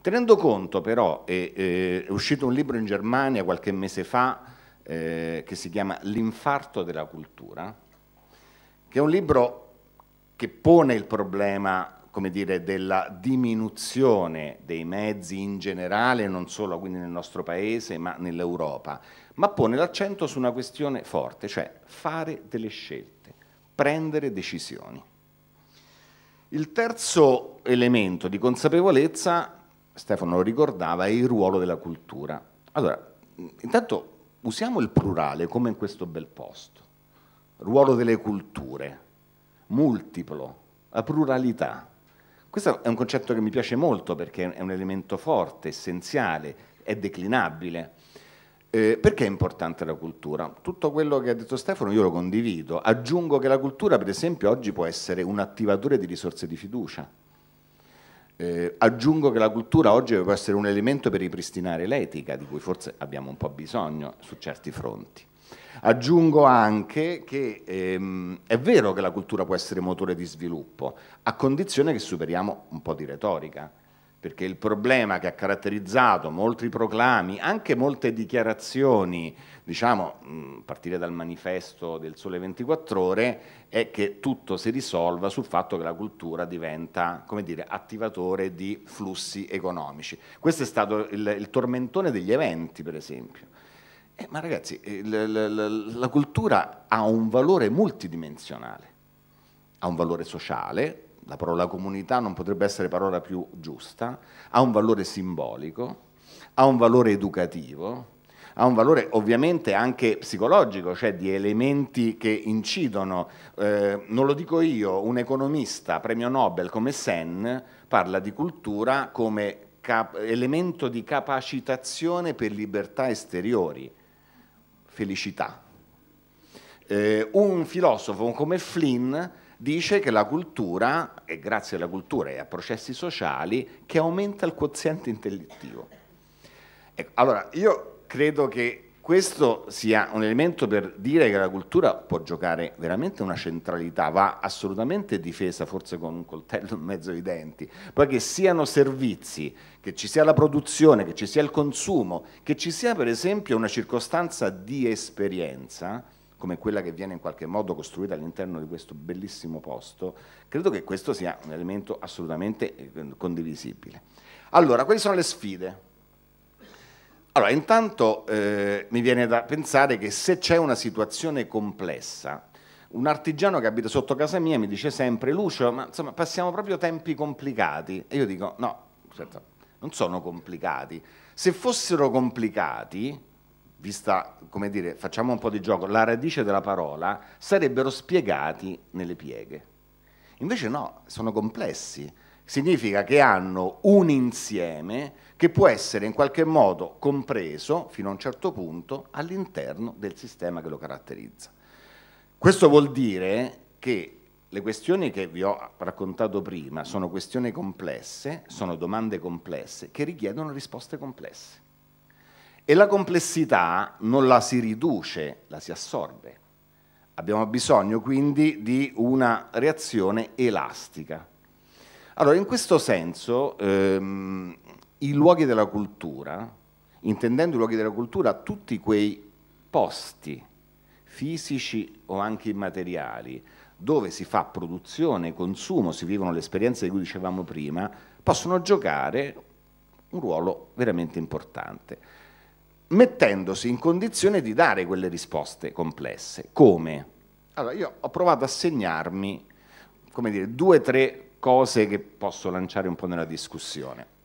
Tenendo conto però, è, è uscito un libro in Germania qualche mese fa eh, che si chiama L'infarto della cultura, che è un libro che pone il problema come dire, della diminuzione dei mezzi in generale, non solo quindi nel nostro paese, ma nell'Europa, ma pone l'accento su una questione forte, cioè fare delle scelte, prendere decisioni. Il terzo elemento di consapevolezza, Stefano lo ricordava, è il ruolo della cultura. Allora, intanto usiamo il plurale come in questo bel posto, ruolo delle culture, multiplo, la pluralità. Questo è un concetto che mi piace molto perché è un elemento forte, essenziale, è declinabile. Eh, perché è importante la cultura? Tutto quello che ha detto Stefano io lo condivido. Aggiungo che la cultura, per esempio, oggi può essere un attivatore di risorse di fiducia. Eh, aggiungo che la cultura oggi può essere un elemento per ripristinare l'etica, di cui forse abbiamo un po' bisogno su certi fronti. Aggiungo anche che ehm, è vero che la cultura può essere motore di sviluppo, a condizione che superiamo un po' di retorica, perché il problema che ha caratterizzato molti proclami, anche molte dichiarazioni, diciamo, a partire dal manifesto del Sole 24 Ore, è che tutto si risolva sul fatto che la cultura diventa, come dire, attivatore di flussi economici. Questo è stato il, il tormentone degli eventi, per esempio. Eh, ma ragazzi, eh, la, la, la cultura ha un valore multidimensionale, ha un valore sociale, la parola comunità non potrebbe essere parola più giusta, ha un valore simbolico, ha un valore educativo, ha un valore ovviamente anche psicologico, cioè di elementi che incidono. Eh, non lo dico io, un economista premio Nobel come Sen parla di cultura come elemento di capacitazione per libertà esteriori felicità. Eh, un filosofo come Flynn dice che la cultura, è grazie alla cultura e a processi sociali, che aumenta il quoziente intellettivo. Ecco, allora, io credo che questo sia un elemento per dire che la cultura può giocare veramente una centralità, va assolutamente difesa forse con un coltello in mezzo ai denti, poi che siano servizi, che ci sia la produzione, che ci sia il consumo, che ci sia per esempio una circostanza di esperienza, come quella che viene in qualche modo costruita all'interno di questo bellissimo posto, credo che questo sia un elemento assolutamente eh, condivisibile. Allora, quali sono le sfide? Allora, intanto eh, mi viene da pensare che se c'è una situazione complessa, un artigiano che abita sotto casa mia mi dice sempre, Lucio, ma insomma passiamo proprio tempi complicati. E io dico, no, aspetta, non sono complicati. Se fossero complicati, vista, come dire, facciamo un po' di gioco, la radice della parola, sarebbero spiegati nelle pieghe. Invece no, sono complessi. Significa che hanno un insieme che può essere in qualche modo compreso fino a un certo punto all'interno del sistema che lo caratterizza. Questo vuol dire che le questioni che vi ho raccontato prima sono questioni complesse, sono domande complesse che richiedono risposte complesse. E la complessità non la si riduce, la si assorbe. Abbiamo bisogno quindi di una reazione elastica. Allora, in questo senso, ehm, i luoghi della cultura, intendendo i luoghi della cultura, tutti quei posti fisici o anche immateriali dove si fa produzione, consumo, si vivono le esperienze di cui dicevamo prima, possono giocare un ruolo veramente importante, mettendosi in condizione di dare quelle risposte complesse. Come? Allora, io ho provato a segnarmi, come dire, due o tre cose che posso lanciare un po' nella discussione.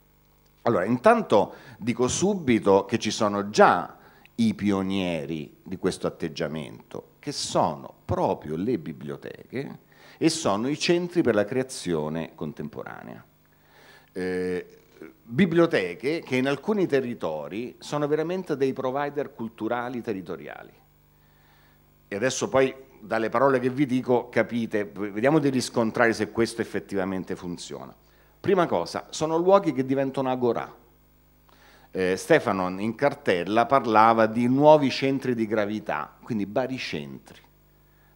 Allora, intanto dico subito che ci sono già i pionieri di questo atteggiamento, che sono proprio le biblioteche e sono i centri per la creazione contemporanea. Eh, biblioteche che in alcuni territori sono veramente dei provider culturali territoriali. E adesso poi dalle parole che vi dico capite, vediamo di riscontrare se questo effettivamente funziona. Prima cosa, sono luoghi che diventano agorà. Eh, Stefano in cartella parlava di nuovi centri di gravità, quindi baricentri,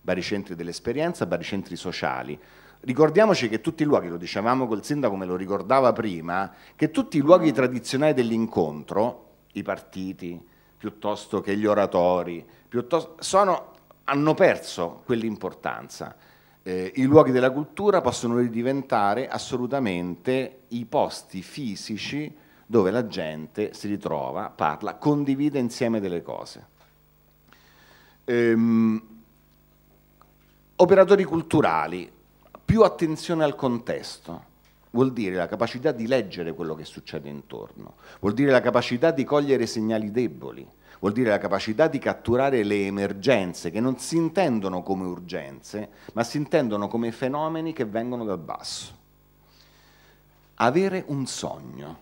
baricentri dell'esperienza, baricentri sociali. Ricordiamoci che tutti i luoghi, lo dicevamo col sindaco, me lo ricordava prima, che tutti i luoghi tradizionali dell'incontro, i partiti, piuttosto che gli oratori, sono, hanno perso quell'importanza. Eh, I luoghi della cultura possono diventare assolutamente i posti fisici dove la gente si ritrova, parla, condivide insieme delle cose. Ehm, operatori culturali, più attenzione al contesto, vuol dire la capacità di leggere quello che succede intorno, vuol dire la capacità di cogliere segnali deboli, vuol dire la capacità di catturare le emergenze che non si intendono come urgenze, ma si intendono come fenomeni che vengono dal basso. Avere un sogno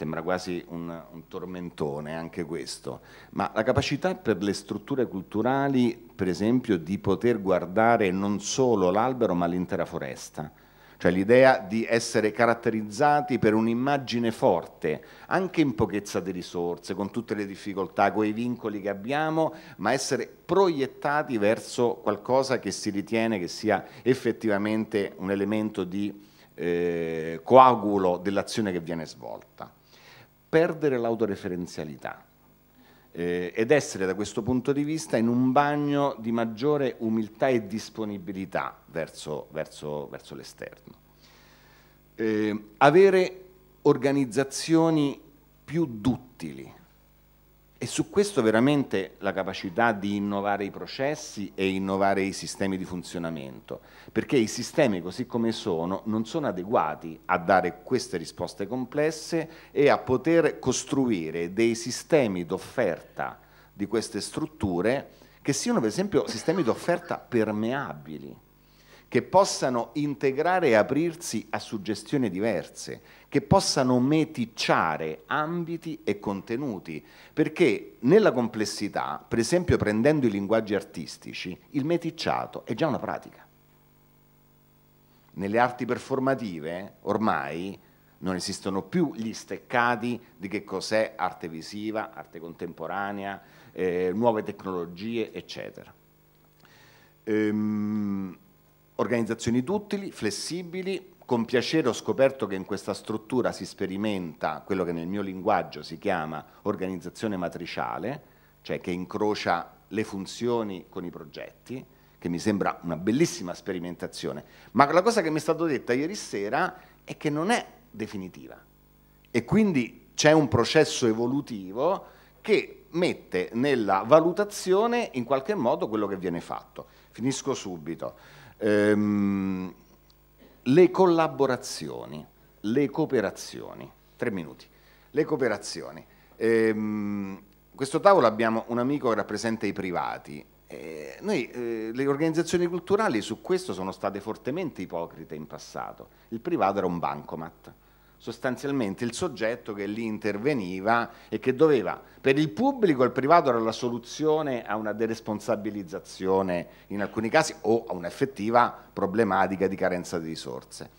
sembra quasi un, un, tormentone anche questo, ma la capacità per le strutture culturali, per esempio, di poter guardare non solo l'albero ma l'intera foresta, cioè l'idea di essere caratterizzati per un'immagine forte, anche in pochezza di risorse, con tutte le difficoltà, con i vincoli che abbiamo, ma essere proiettati verso qualcosa che si ritiene che sia effettivamente un elemento di eh, coagulo dell'azione che viene svolta perdere l'autoreferenzialità eh, ed essere da questo punto di vista in un bagno di maggiore umiltà e disponibilità verso, verso, verso l'esterno. Eh, avere organizzazioni più duttili, e su questo veramente la capacità di innovare i processi e innovare i sistemi di funzionamento, perché i sistemi così come sono non sono adeguati a dare queste risposte complesse e a poter costruire dei sistemi d'offerta di queste strutture che siano per esempio sistemi d'offerta permeabili che possano integrare e aprirsi a suggestioni diverse, che possano meticciare ambiti e contenuti, perché nella complessità, per esempio prendendo i linguaggi artistici, il meticciato è già una pratica. Nelle arti performative ormai non esistono più gli steccati di che cos'è arte visiva, arte contemporanea, eh, nuove tecnologie, eccetera. Ehm, Organizzazioni duttili, flessibili, con piacere ho scoperto che in questa struttura si sperimenta quello che nel mio linguaggio si chiama organizzazione matriciale, cioè che incrocia le funzioni con i progetti, che mi sembra una bellissima sperimentazione, ma la cosa che mi è stata detta ieri sera è che non è definitiva e quindi c'è un processo evolutivo che mette nella valutazione in qualche modo quello che viene fatto. Finisco subito. Ehm, le collaborazioni, le cooperazioni, tre minuti, le cooperazioni. Ehm, questo tavolo abbiamo un amico che rappresenta i privati. Eh, noi, eh, le organizzazioni culturali su questo sono state fortemente ipocrite in passato. Il privato era un bancomat sostanzialmente il soggetto che lì interveniva e che doveva, per il pubblico il privato era la soluzione a una deresponsabilizzazione in alcuni casi o a un'effettiva problematica di carenza di risorse.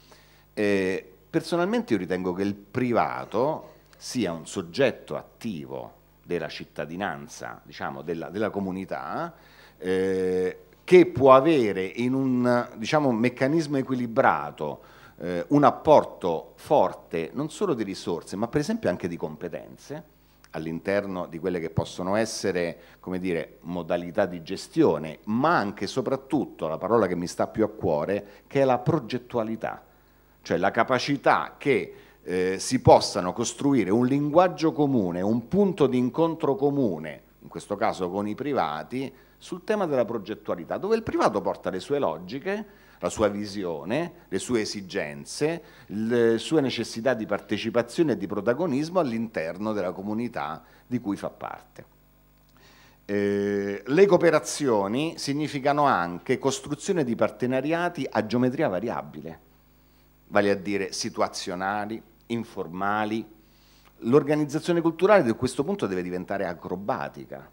Eh, personalmente io ritengo che il privato sia un soggetto attivo della cittadinanza, diciamo, della, della comunità, eh, che può avere in un diciamo, meccanismo equilibrato eh, un apporto forte non solo di risorse, ma per esempio anche di competenze all'interno di quelle che possono essere, come dire, modalità di gestione, ma anche e soprattutto la parola che mi sta più a cuore, che è la progettualità, cioè la capacità che eh, si possano costruire un linguaggio comune, un punto di incontro comune, in questo caso con i privati, sul tema della progettualità, dove il privato porta le sue logiche, la sua visione, le sue esigenze, le sue necessità di partecipazione e di protagonismo all'interno della comunità di cui fa parte. Eh, le cooperazioni significano anche costruzione di partenariati a geometria variabile, vale a dire situazionali, informali. L'organizzazione culturale da questo punto deve diventare acrobatica,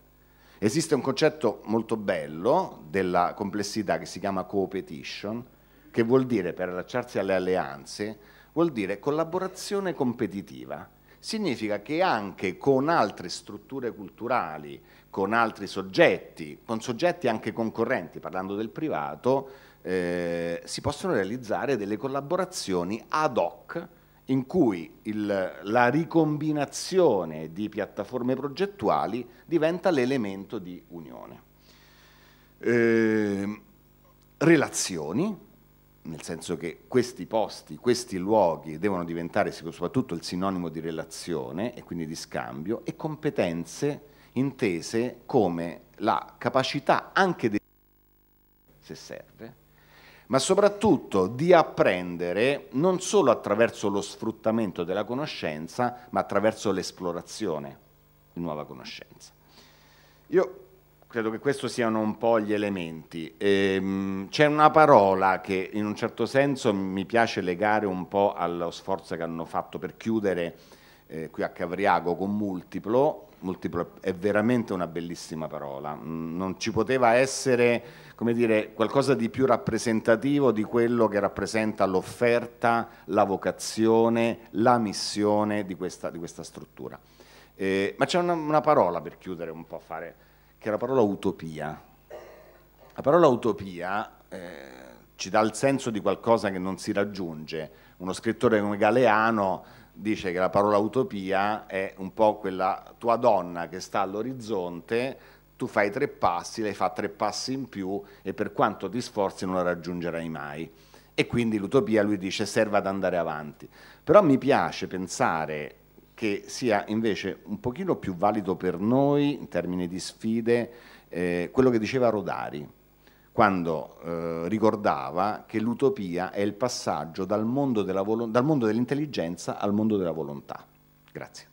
Esiste un concetto molto bello della complessità che si chiama competition, che vuol dire, per allacciarsi alle alleanze, vuol dire collaborazione competitiva. Significa che anche con altre strutture culturali, con altri soggetti, con soggetti anche concorrenti, parlando del privato, eh, si possono realizzare delle collaborazioni ad hoc in cui il, la ricombinazione di piattaforme progettuali diventa l'elemento di unione. Eh, relazioni, nel senso che questi posti, questi luoghi devono diventare soprattutto il sinonimo di relazione e quindi di scambio, e competenze intese come la capacità anche di se serve, ma soprattutto di apprendere non solo attraverso lo sfruttamento della conoscenza, ma attraverso l'esplorazione di nuova conoscenza. Io credo che questi siano un po' gli elementi. Ehm, c'è una parola che in un certo senso mi piace legare un po' allo sforzo che hanno fatto per chiudere eh, qui a Cavriago con Multiplo. Multiplo è veramente una bellissima parola, mm, non ci poteva essere come dire, qualcosa di più rappresentativo di quello che rappresenta l'offerta, la vocazione, la missione di questa, di questa struttura. Eh, ma c'è una, una parola per chiudere un po' a fare che è la parola utopia. La parola utopia eh, ci dà il senso di qualcosa che non si raggiunge. Uno scrittore come Galeano dice che la parola utopia è un po' quella tua donna che sta all'orizzonte, tu fai tre passi, lei fa tre passi in più e per quanto ti sforzi non la raggiungerai mai. E quindi l'utopia, lui dice, serve ad andare avanti. Però mi piace pensare che sia invece un pochino più valido per noi in termini di sfide eh, quello che diceva Rodari quando eh, ricordava che l'utopia è il passaggio dal mondo, dell'intelligenza al mondo della volontà. Grazie.